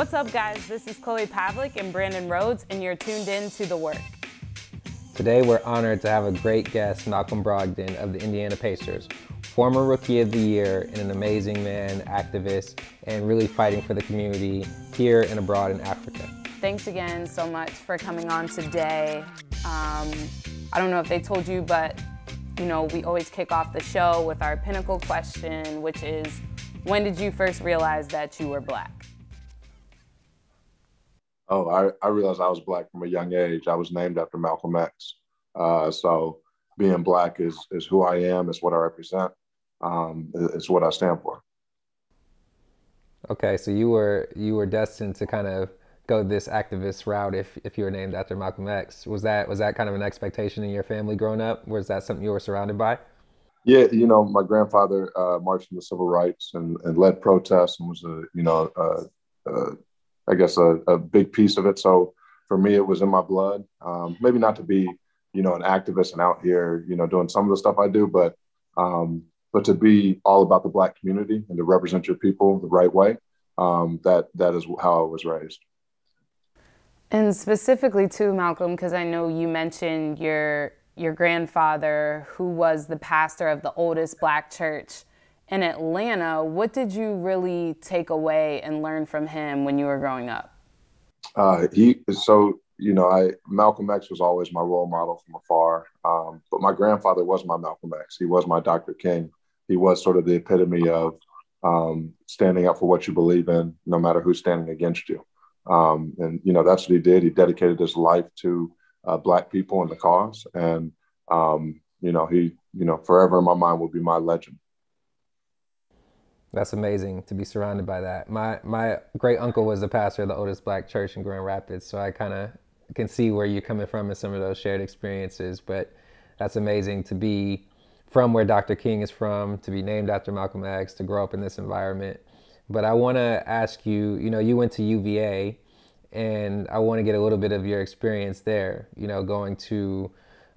What's up, guys? This is Chloe Pavlech and Brandon Rhodes, and you're tuned in to The Work. Today, we're honored to have a great guest, Malcolm Brogdon of the Indiana Pacers, former Rookie of the Year and an amazing man, activist, and really fighting for the community here and abroad in Africa. Thanks again so much for coming on today. Um, I don't know if they told you, but you know, we always kick off the show with our pinnacle question, which is, when did you first realize that you were black? Oh, I, I realized I was black from a young age. I was named after Malcolm X. Uh, so being black is is who I am. It's what I represent. Um, it's what I stand for. Okay, so you were you were destined to kind of go this activist route if if you were named after Malcolm X. Was that was that kind of an expectation in your family growing up? Was that something you were surrounded by? Yeah, you know, my grandfather uh, marched in the civil rights and, and led protests and was a you know uh, uh, I guess, a, a big piece of it. So for me, it was in my blood. Um, maybe not to be, you know, an activist and out here, you know, doing some of the stuff I do, but um, but to be all about the Black community and to represent your people the right way. Um, that that is how I was raised. And specifically to Malcolm, because I know you mentioned your your grandfather, who was the pastor of the oldest Black church in Atlanta, what did you really take away and learn from him when you were growing up? Uh, he so you know I Malcolm X was always my role model from afar, um, but my grandfather was my Malcolm X. He was my Dr. King. He was sort of the epitome of um, standing up for what you believe in, no matter who's standing against you. Um, and you know that's what he did. He dedicated his life to uh, Black people and the cause, and um, you know he you know forever in my mind will be my legend. That's amazing to be surrounded by that. My my great uncle was the pastor of the oldest black church in Grand Rapids, so I kind of can see where you're coming from in some of those shared experiences. But that's amazing to be from where Dr. King is from, to be named after Malcolm X, to grow up in this environment. But I want to ask you, you know, you went to UVA, and I want to get a little bit of your experience there. You know, going to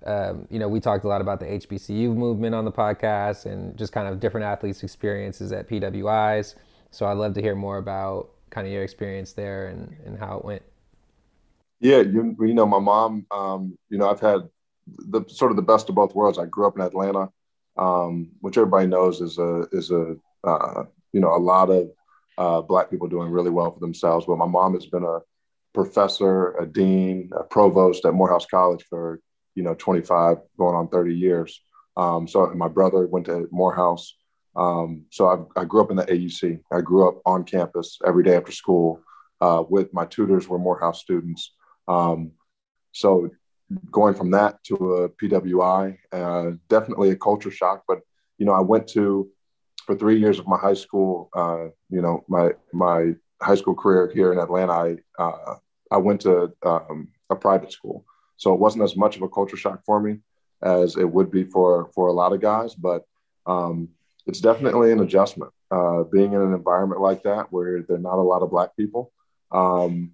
um, you know, we talked a lot about the HBCU movement on the podcast and just kind of different athletes' experiences at PWIs. So I'd love to hear more about kind of your experience there and, and how it went. Yeah, you, you know, my mom, um, you know, I've had the sort of the best of both worlds. I grew up in Atlanta, um, which everybody knows is a is a uh, you know a lot of uh, black people doing really well for themselves. But my mom has been a professor, a dean, a provost at Morehouse College for you know 25 going on 30 years. Um, so my brother went to morehouse. Um, so I, I, grew up in the auc i grew up on campus every day after school uh, with my tutors were morehouse students. Um, so going from that to a pwi uh, definitely a culture shock but you know i went to for three years of my high school uh, you know my my high school career here in atlanta i uh, i went to um, a private school so it wasn't as much of a culture shock for me as it would be for for a lot of guys, but um, it's definitely an adjustment. Uh, being in an environment like that where there are not a lot of black people, um,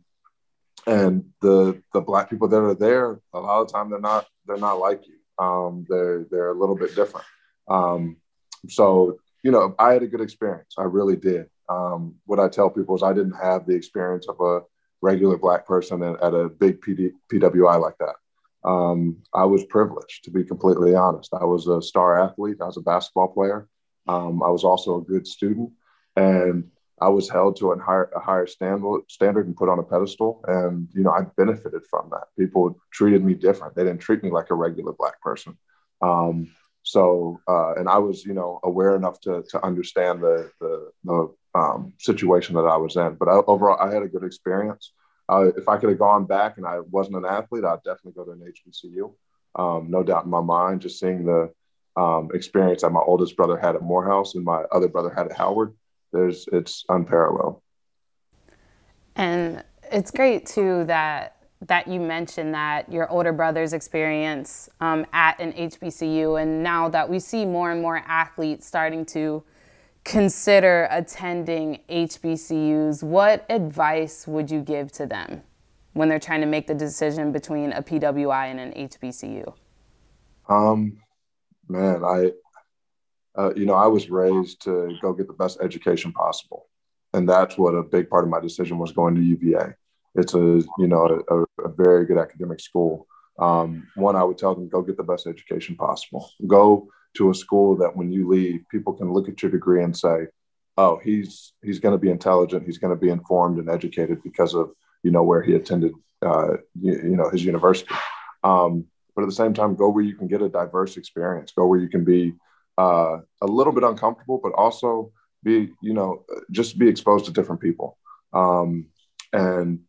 and the the black people that are there, a lot of the time they're not they're not like you. Um, they're they're a little bit different. Um, so you know, I had a good experience. I really did. Um, what I tell people is I didn't have the experience of a regular black person at, at a big PD, PWI like that. Um, I was privileged, to be completely honest. I was a star athlete. I was a basketball player. Um, I was also a good student, and I was held to a higher, a higher standard, standard and put on a pedestal. And you know, I benefited from that. People treated me different. They didn't treat me like a regular black person. Um, so, uh, and I was, you know, aware enough to to understand the the, the um, situation that I was in. But I, overall, I had a good experience. Uh, if I could have gone back and I wasn't an athlete, I'd definitely go to an HBCU. Um, no doubt in my mind, just seeing the um, experience that my oldest brother had at Morehouse and my other brother had at Howard, there's it's unparalleled. And it's great too that that you mentioned that your older brother's experience um, at an HBCU, and now that we see more and more athletes starting to consider attending HBCUs, what advice would you give to them when they're trying to make the decision between a PWI and an HBCU? Um, man, I, uh, you know, I was raised to go get the best education possible. and that's what a big part of my decision was going to UVA. It's a you know a, a very good academic school. Um, one, I would tell them go get the best education possible. Go to a school that when you leave, people can look at your degree and say, "Oh, he's he's going to be intelligent. He's going to be informed and educated because of you know where he attended, uh, you, you, know, his university." Um, but at the same time, go where you can get a diverse experience. Go where you can be uh, a little bit uncomfortable, but also be you know just be exposed to different people. Um, and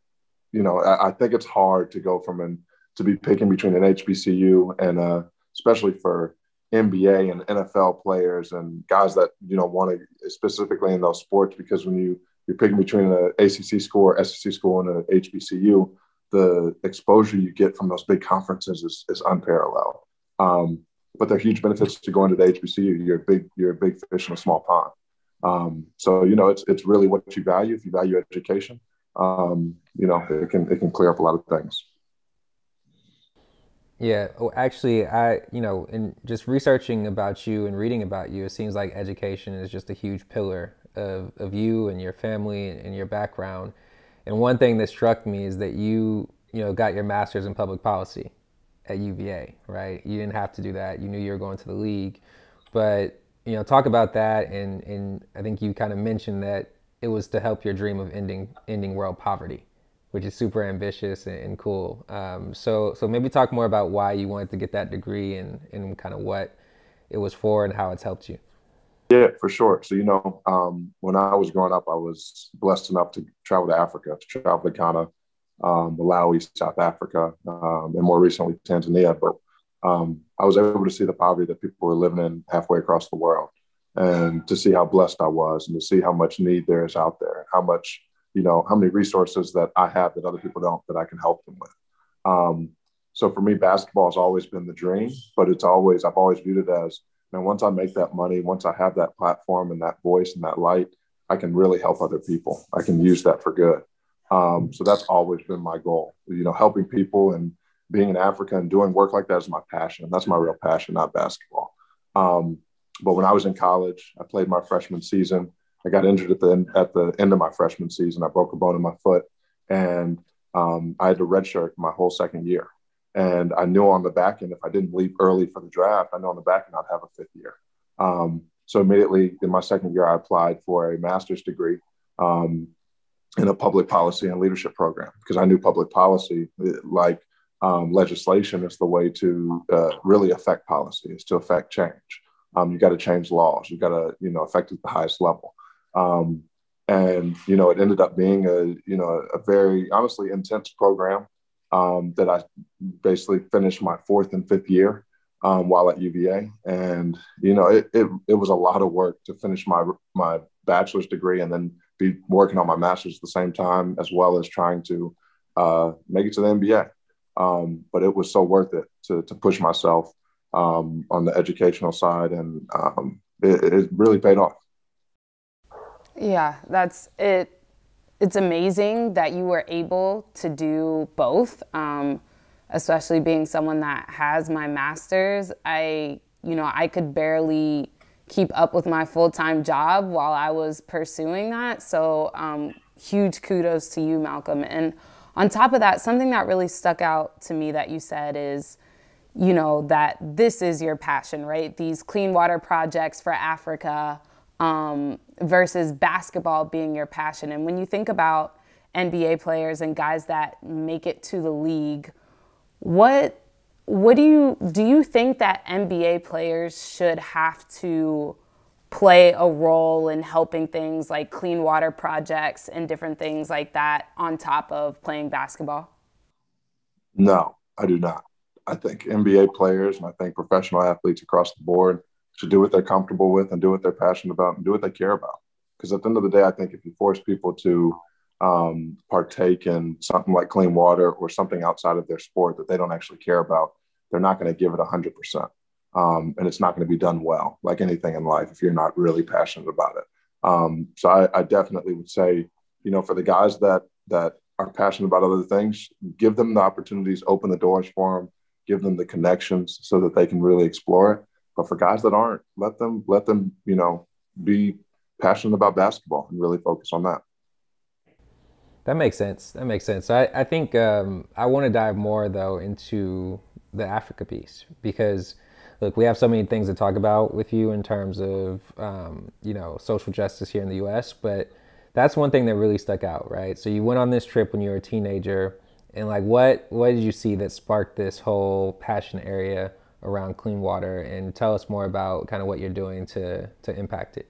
you know, I, I, think it's hard to go from an to be picking between an HBCU and uh, especially for NBA and NFL players and guys that you know want to specifically in those sports because when you you're picking between an ACC school or SEC school and an HBCU, the exposure you get from those big conferences is, is unparalleled. Um, but there are huge benefits to going to the HBCU. You're a big you're a big fish in a small pond. Um, so you know it's it's really what you value. If you value education, um, you know it can it can clear up a lot of things. Yeah, oh, actually, I you know, in just researching about you and reading about you, it seems like education is just a huge pillar of of you and your family and your background. And one thing that struck me is that you you know got your master's in public policy at UVA, right? You didn't have to do that. You knew you were going to the league, but you know, talk about that. And and I think you kind of mentioned that it was to help your dream of ending ending world poverty which is super ambitious and, and cool. Um, so, so maybe talk more about why you wanted to get that degree and, and kind of what it was for and how it's helped you. Yeah, for sure. So, you know, um, when I was growing up, I was blessed enough to travel to Africa, to travel to Ghana, um, Malawi, South Africa, um, and more recently Tanzania. But um, I was able to see the poverty that people were living in halfway across the world and to see how blessed I was and to see how much need there is out there and how much you know, how many resources that I have that other people don't that I can help them with. Um, so for me, basketball has always been the dream, but it's always, I've always viewed it as, man, once I make that money, once I have that platform and that voice and that light, I can really help other people. I can use that for good. Um, so that's always been my goal, you know, helping people and being in Africa and doing work like that is my passion. That's my real passion, not basketball. Um, but when I was in college, I played my freshman season. I got injured at the end, at the end of my freshman season. I broke a bone in my foot, and um, I had to redshirt my whole second year. And I knew on the back end, if I didn't leave early for the draft, I know on the back end I'd have a fifth year. Um, so immediately in my second year, I applied for a master's degree um, in a public policy and leadership program because I knew public policy, like um, legislation, is the way to uh, really affect policy, is to affect change. Um, you got to change laws. You got to, you know, affect at the highest level. Um, and you know, it ended up being a you know a very honestly intense program um, that I basically finished my fourth and fifth year um, while at UVA, and you know, it, it it was a lot of work to finish my my bachelor's degree and then be working on my master's at the same time, as well as trying to uh, make it to the NBA. Um, but it was so worth it to, to push myself um, on the educational side, and um, it, it, really paid off. Yeah, that's it. It's amazing that you were able to do both, um, especially being someone that has my master's. I, you know, I could barely keep up with my full time job while I was pursuing that. So, um, huge kudos to you, Malcolm. And on top of that, something that really stuck out to me that you said is, you know, that this is your passion, right? These clean water projects for Africa um, versus basketball being your passion. And when you think about NBA players and guys that make it to the league, what what do you do you think that NBA players should have to play a role in helping things like clean water projects and different things like that on top of playing basketball? No, I do not. I think NBA players and I think professional athletes across the board should do what they're comfortable with and do what they're passionate about and do what they care about. Because at the end of the day, I think if you force people to um, partake in something like clean water or something outside of their sport that they don't actually care about, they're not going to give it 100%. Um, and it's not going to be done well, like anything in life, if you're not really passionate about it. Um, so I, I definitely would say, you know, for the guys that that are passionate about other things, give them the opportunities, open the doors for them, give them the connections so that they can really explore it. But for guys that aren't, let them let them you know be passionate about basketball and really focus on that. That makes sense. That makes sense. I, I think um, I want to dive more though into the Africa piece because look, we have so many things to talk about with you in terms of um, you know social justice here in the U.S. But that's one thing that really stuck out, right? So you went on this trip when you were a teenager, and like, what what did you see that sparked this whole passion area around clean water? And tell us more about kind of what you're doing to to impact it.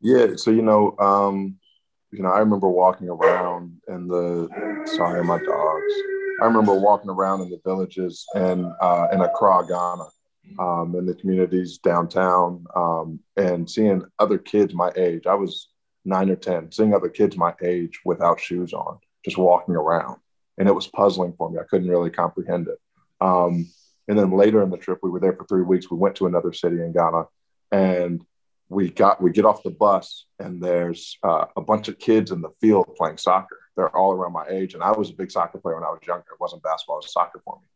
Yeah, so you know, um, you know, I remember walking around in the sorry, my dogs. I remember walking around in the villages and uh, in Accra, Ghana, um, in the communities downtown, um, and seeing other kids my age. I was nine or ten, seeing other kids my age without shoes on, just walking around, and it was puzzling for me. I couldn't really comprehend it. Um, and then later in the trip, we were there for three weeks. We went to another city in Ghana, and we got we get off the bus and there's uh, a bunch of kids in the field playing soccer. They're all around my age, and I was a big soccer player when I was younger. It wasn't basketball; it was soccer for me.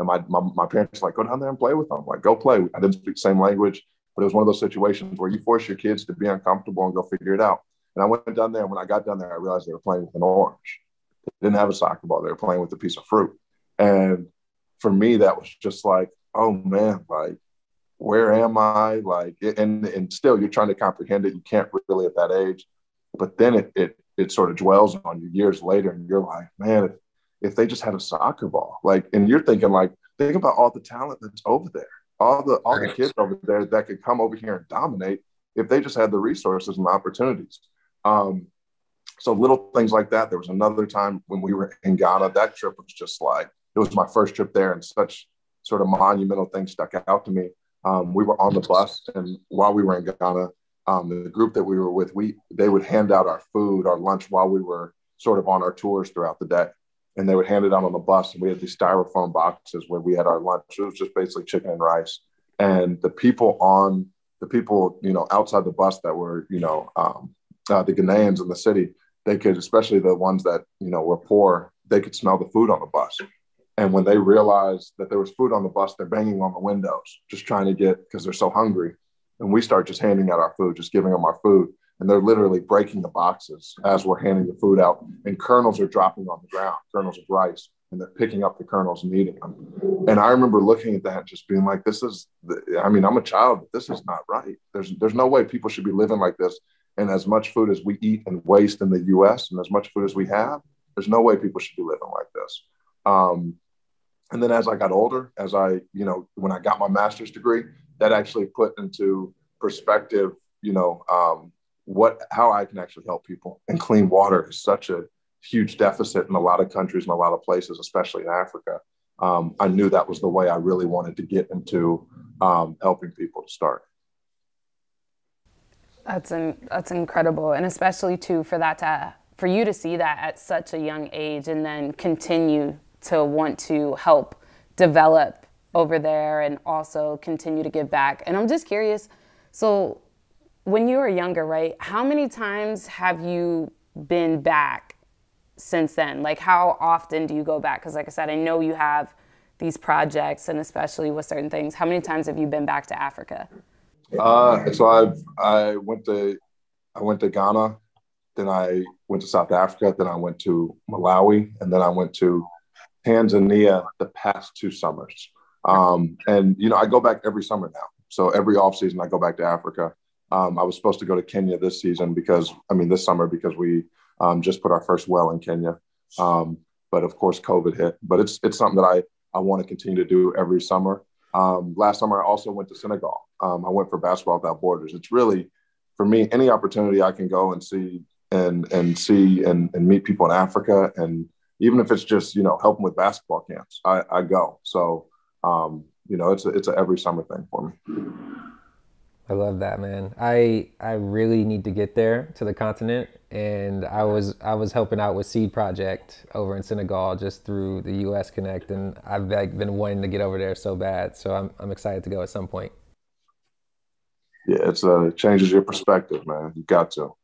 And my, my, my parents were like, go down there and play with them. like, go play. I didn't speak the same language, but it was one of those situations where you force your kids to be uncomfortable and go figure it out. And I went down there. And when I got down there, I realized they were playing with an orange. They didn't have a soccer ball. They were playing with a piece of fruit. And for me, that was just like, oh man, like where am I? Like, and and still you're trying to comprehend it. You can't really at that age, but then it it it sort of dwells on you years later, and you're like, man, if, if they just had a soccer ball, like, and you're thinking like, think about all the talent that's over there, all the all the kids over there that could come over here and dominate if they just had the resources and the opportunities. Um, so little things like that. There was another time when we were in Ghana. That trip was just like it was my first trip there, and such sort of monumental things stuck out to me um, we were on the bus, and while we were in Ghana, um, the group that we were with, we they would hand out our food, our lunch, while we were sort of on our tours throughout the day, and they would hand it out on the bus. And we had these styrofoam boxes where we had our lunch. It was just basically chicken and rice. And the people on the people, you know, outside the bus that were, you know, um, uh, the Ghanaians in the city, they could, especially the ones that you know were poor, they could smell the food on the bus. And when they realize that there was food on the bus, they're banging on the windows, just trying to get because they're so hungry. And we start just handing out our food, just giving them our food. And they're literally breaking the boxes as we're handing the food out. And kernels are dropping on the ground, kernels of rice, and they're picking up the kernels and eating them. And I remember looking at that and just being like, this is, the, I mean, I'm a child, but this is not right. There's, there's no way people should be living like this. And as much food as we eat and waste in the US and as much food as we have, there's no way people should be living like this. Um, and then as I got older, as I, you know, when I got my master's degree, that actually put into perspective, you know, um, what how I can actually help people. And clean water is such a huge deficit in a lot of countries and a lot of places, especially in Africa. Um, I knew that was the way I really wanted to get into um, helping people to start. That's an, that's incredible, and especially too for that to for you to see that at such a young age and then continue to want to help develop over there and also continue to give back. And I'm just curious so, when you were younger, right, how many times have you been back since then? Like, how often do you go back? Because, like I said, I know you have these projects and especially with certain things. How many times have you been back to Africa? Uh, so I've I went to I went to Ghana, then I went to South Africa, then I went to Malawi, and then I went to Tanzania the past two summers. Um, and, you know, I go back every summer now. So every off season, I go back to Africa. Um, I was supposed to go to Kenya this season because, I mean, this summer because we um, just put our first well in Kenya. Um, but of course, COVID hit. But it's it's something that I I want to continue to do every summer. Um, last summer, I also went to Senegal. Um, I went for Basketball Without Borders. It's really for me any opportunity I can go and see and and see and, and meet people in Africa and even if it's just you know helping with basketball camps, I, I go. So um, you know, it's a, it's a every summer thing for me. I love that, man. I I really need to get there to the continent, and I was I was helping out with Seed Project over in Senegal just through the U.S. Connect, and I've like, been wanting to get over there so bad. So I'm I'm excited to go at some point. Yeah, it's uh, it changes your perspective, man. You got to.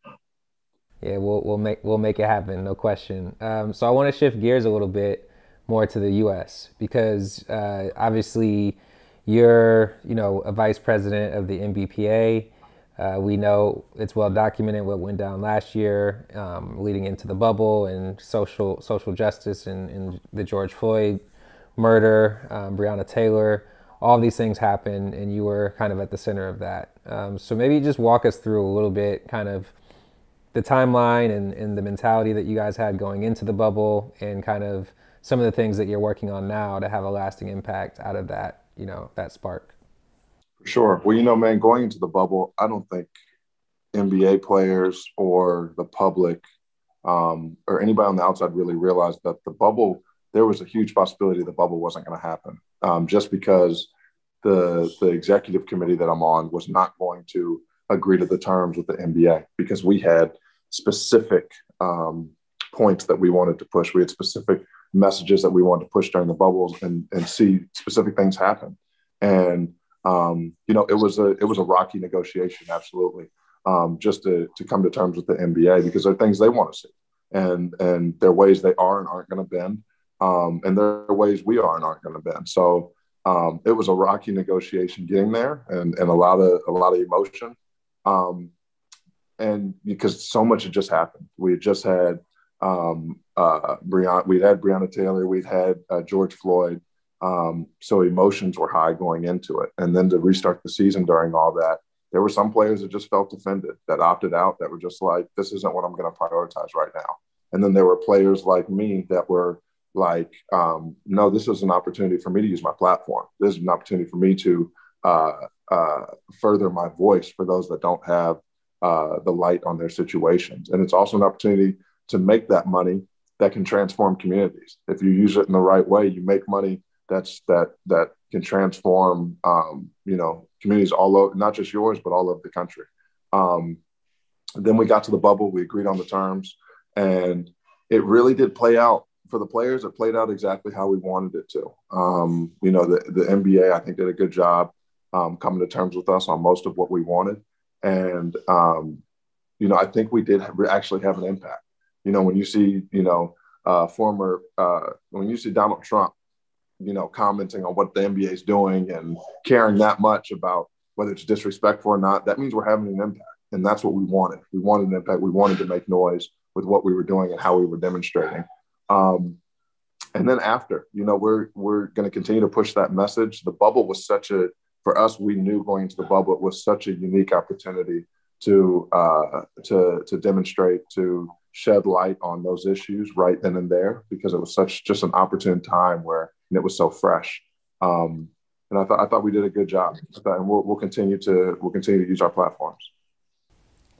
Yeah, we'll we'll make we'll make it happen, no question. Um, so I want to shift gears a little bit more to the U.S. because uh, obviously you're you know a vice president of the NBPA. Uh, we know it's well documented what went down last year, um, leading into the bubble and social social justice and, and the George Floyd murder, um, Breonna Taylor. All these things happened, and you were kind of at the center of that. Um, so maybe just walk us through a little bit, kind of the timeline and, and the mentality that you guys had going into the bubble, and kind of some of the things that you're working on now to have a lasting impact out of that, you know, that spark. Sure. Well, you know, man, going into the bubble, I don't think NBA players or the public um, or anybody on the outside really realized that the bubble, there was a huge possibility the bubble wasn't going to happen um, just because the, the executive committee that I'm on was not going to agree to the terms with the NBA because we had specific um, points that we wanted to push. We had specific messages that we wanted to push during the bubbles and, and see specific things happen. And um, you know, it was a it was a rocky negotiation, absolutely, um, just to to come to terms with the NBA because there are things they want to see, and and there are ways they are and aren't going to bend, um, and there are ways we are and aren't going to bend. So um, it was a rocky negotiation getting there, and and a lot of a lot of emotion, um, and because so much had just happened, we had just had um, uh, Breonna, we'd had Breonna Taylor, we'd had uh, George Floyd. Um, so emotions were high going into it. And then to restart the season during all that, there were some players that just felt offended, that opted out, that were just like, this isn't what I'm going to prioritize right now. And then there were players like me that were like, um, no, this is an opportunity for me to use my platform. This is an opportunity for me to uh, uh, further my voice for those that don't have uh, the light on their situations. And it's also an opportunity to make that money that can transform communities. If you use it in the right way, you make money that's that that can transform um, you know communities all over not just yours but all over the country. Um, then we got to the bubble we agreed on the terms and it really did play out for the players. It played out exactly how we wanted it to. Um, you know the, the nba i think did a good job um, coming to terms with us on most of what we wanted. And um, you know i think we did actually have an impact. You know when you see you know uh, former uh, when you see donald trump you know, commenting on what the NBA is doing and caring that much about whether it's disrespectful or not, that means we're having an impact. And that's what we wanted. We wanted an impact. We wanted to make noise with what we were doing and how we were demonstrating. Um, and then after, you know, we're we're going to continue to push that message. The bubble was such a for us. We knew going into the bubble it was such a unique opportunity to uh, to to demonstrate to shed light on those issues right then and there because it was such just an opportune time where and it was so fresh. Um, and I thought I thought we did a good job. Thought, and we'll, we'll continue to we'll continue to use our platforms.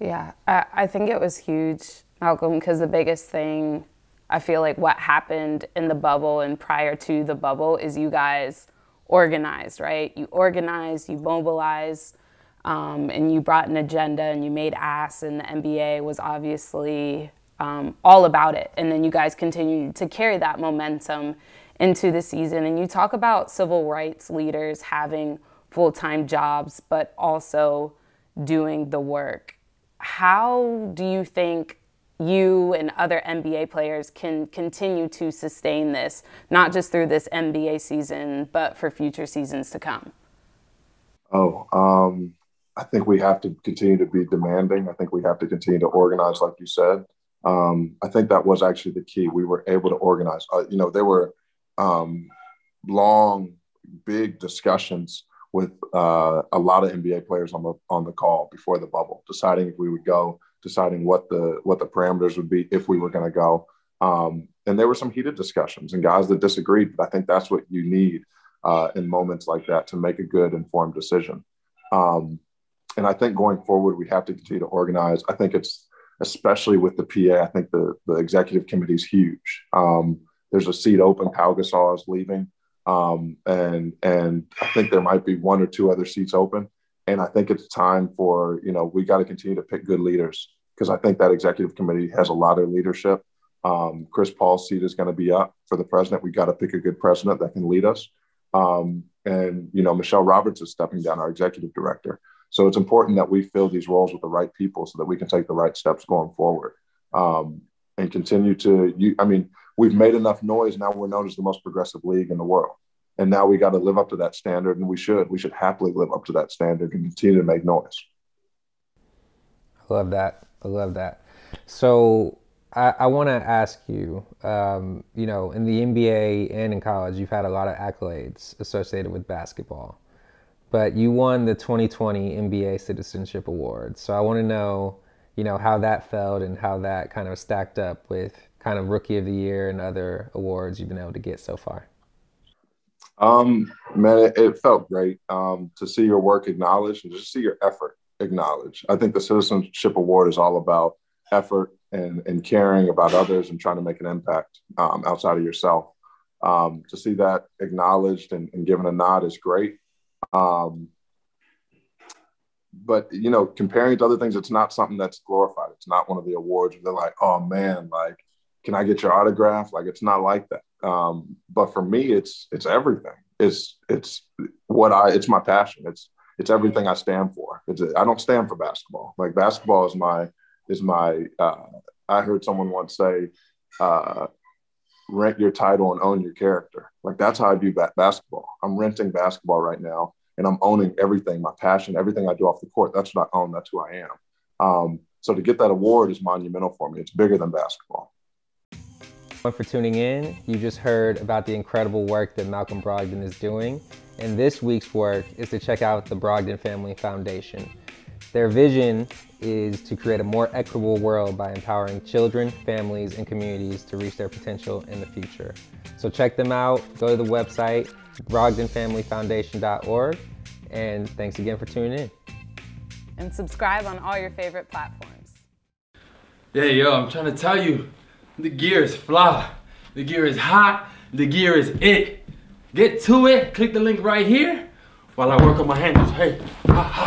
Yeah, I, I think it was huge, Malcolm, because the biggest thing I feel like what happened in the bubble and prior to the bubble is you guys organized, right? You organized, you mobilized, um, and you brought an agenda and you made ass, and the NBA was obviously um, all about it. And then you guys continued to carry that momentum into the season. And you talk about civil rights leaders having full time jobs, but also doing the work. How do you think you and other NBA players can continue to sustain this, not just through this NBA season, but for future seasons to come? Oh, um, I think we have to continue to be demanding. I think we have to continue to organize, like you said. Um, I think that was actually the key. We were able to organize. Uh, you know, there were um, long, big discussions with uh, a lot of NBA players on the on the call before the bubble, deciding if we would go, deciding what the what the parameters would be if we were going to go. Um, and there were some heated discussions and guys that disagreed, but I think that's what you need uh, in moments like that to make a good informed decision. Um, and I think going forward, we have to continue to organize. I think it's especially with the PA. I think the the executive committee is huge. Um, there's a seat open. Pau Gasol is leaving, um, and and I think there might be one or two other seats open. And I think it's time for you know we got to continue to pick good leaders because I think that executive committee has a lot of leadership. Um, Chris Paul's seat is going to be up for the president. We got to pick a good president that can lead us. Um, and you know Michelle Roberts is stepping down, our executive director. So it's important that we fill these roles with the right people so that we can take the right steps going forward um, and continue to. You, I mean, we've made enough noise. Now we're known as the most progressive league in the world. And now we got to live up to that standard, and we should. We should happily live up to that standard and continue to make noise. I love that. I love that. So I, I want to ask you, um, you know, in the NBA and in college, you've had a lot of accolades associated with basketball, but you won the 2020 NBA Citizenship Award. So I want to know, you know, how that felt and how that kind of stacked up with kind of Rookie of the Year and other awards you've been able to get so far. Um, man, it, it felt great um, to see your work acknowledged and just see your effort acknowledged. I think the Citizenship Award is all about effort and, and caring about others and trying to make an impact um, outside of yourself. Um, to see that acknowledged and, and, given a nod is great. Um, but you know, comparing to other things, it's not something that's glorified. It's not one of the awards where they're like, "Oh man, like, can I get your autograph?" Like, it's not like that. Um, but for me, it's it's everything. It's it's what I. It's my passion. It's it's everything I stand for. It's I don't stand for basketball. Like basketball is my is my. Uh, I heard someone once say, uh, "Rent your title and own your character." Like that's how I view basketball. I'm renting basketball right now, and I'm owning everything. My passion, everything I do off the court. That's what I own. That's who I am. Um, so to get that award is monumental for me. It's bigger than basketball. For tuning in, you just heard about the incredible work that Malcolm Brogdon is doing. And this week's work is to check out the Brogdon Family Foundation. Their vision is to create a more equitable world by empowering children, families, and communities to reach their potential in the future. So check them out. Go to the website, brogdonfamilyfoundation.org. And thanks again for tuning in. And subscribe on all your favorite platforms. Yeah, yo, I'm trying to tell you, the gear is fly. The gear is hot. The gear is it. Get to it. Click the link right here while I work on my handles. Hey, ha, ha.